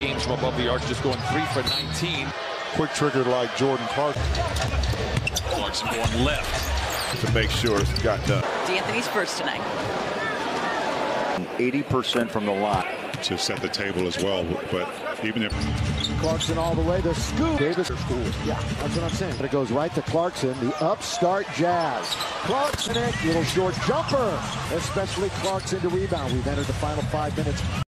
Games from above the arc, just going three for 19. Quick trigger like Jordan Clark. Clarkson going left. To make sure it's got done. D'Anthony's first tonight. 80% from the line To set the table as well, but even if Clarkson all the way, the scoop. Davis school. Yeah, that's what I'm saying. But it goes right to Clarkson, the upstart Jazz. Clarkson, it, little short jumper, especially Clarkson to rebound. We've entered the final five minutes.